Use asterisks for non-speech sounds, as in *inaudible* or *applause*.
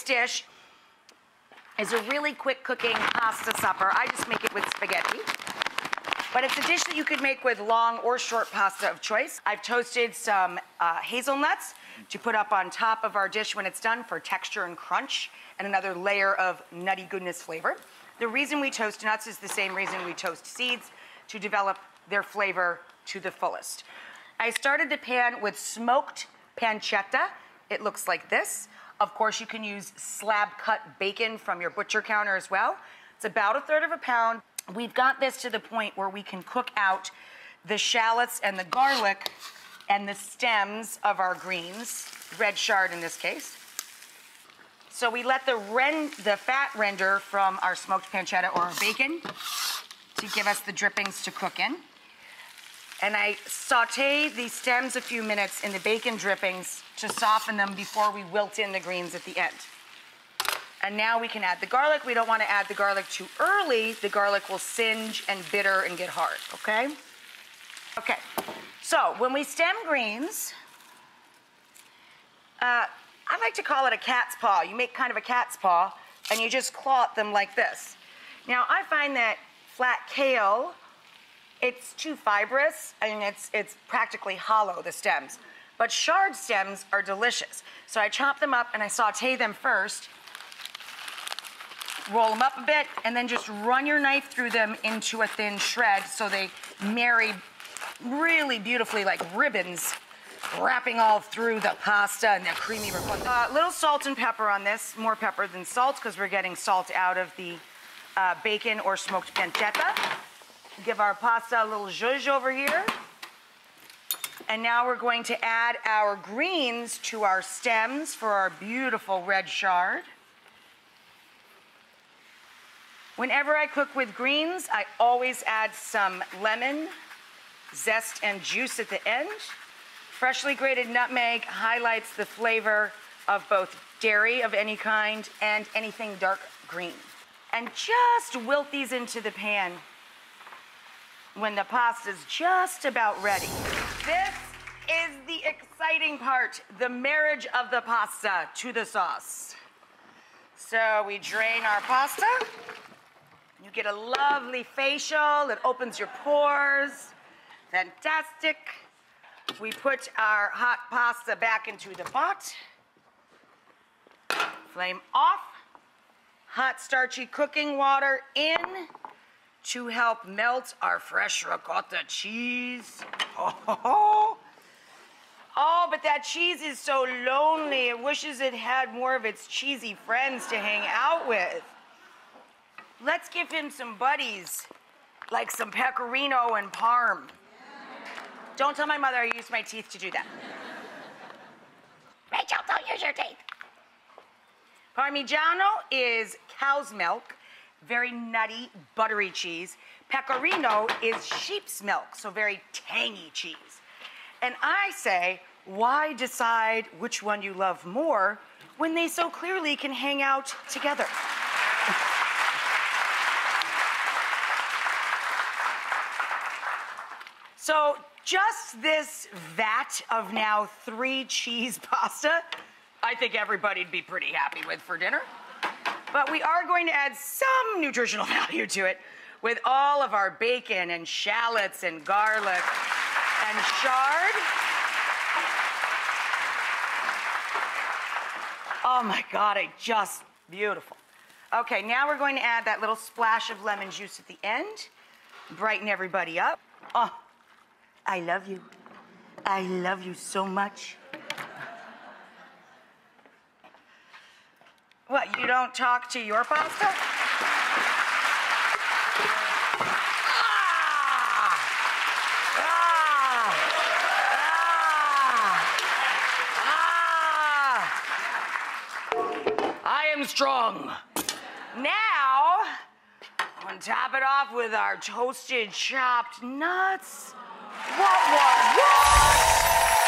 This dish is a really quick cooking pasta supper. I just make it with spaghetti. But it's a dish that you could make with long or short pasta of choice. I've toasted some uh, hazelnuts to put up on top of our dish when it's done for texture and crunch and another layer of nutty goodness flavor. The reason we toast nuts is the same reason we toast seeds to develop their flavor to the fullest. I started the pan with smoked pancetta. It looks like this. Of course, you can use slab cut bacon from your butcher counter as well. It's about a third of a pound. We've got this to the point where we can cook out the shallots and the garlic and the stems of our greens, red chard in this case. So we let the, ren the fat render from our smoked pancetta or our bacon to give us the drippings to cook in. And I saute the stems a few minutes in the bacon drippings to soften them before we wilt in the greens at the end. And now we can add the garlic. We don't want to add the garlic too early. The garlic will singe and bitter and get hard, okay? Okay, so when we stem greens, uh, I like to call it a cat's paw. You make kind of a cat's paw and you just claw them like this. Now I find that flat kale it's too fibrous and it's, it's practically hollow, the stems. But chard stems are delicious. So I chop them up and I saute them first, roll them up a bit, and then just run your knife through them into a thin shred so they marry really beautifully like ribbons wrapping all through the pasta and the creamy ricotta. A uh, little salt and pepper on this, more pepper than salt because we're getting salt out of the uh, bacon or smoked pancetta. Give our pasta a little zhuzh over here. And now we're going to add our greens to our stems for our beautiful red chard. Whenever I cook with greens, I always add some lemon, zest, and juice at the end. Freshly grated nutmeg highlights the flavor of both dairy of any kind and anything dark green. And just wilt these into the pan when the pasta's just about ready. This is the exciting part, the marriage of the pasta to the sauce. So we drain our pasta. You get a lovely facial. It opens your pores. Fantastic. We put our hot pasta back into the pot. Flame off. Hot starchy cooking water in to help melt our fresh ricotta cheese. Oh, *laughs* oh, but that cheese is so lonely. It wishes it had more of its cheesy friends to hang out with. Let's give him some buddies, like some pecorino and parm. Don't tell my mother I used my teeth to do that. Rachael, don't use your teeth. Parmigiano is cow's milk very nutty, buttery cheese. Pecorino is sheep's milk, so very tangy cheese. And I say, why decide which one you love more when they so clearly can hang out together? *laughs* so just this vat of now three cheese *laughs* pasta, I think everybody'd be pretty happy with for dinner. We are going to add some nutritional *laughs* value to it with all of our bacon and shallots and garlic and chard. Oh my God, I just, beautiful. Okay, now we're going to add that little splash of lemon juice at the end. Brighten everybody up. Oh, I love you. I love you so much. What, you don't talk to your pasta? Ah! Ah! I am strong. Now, on top it off with our toasted chopped nuts. What, what, what?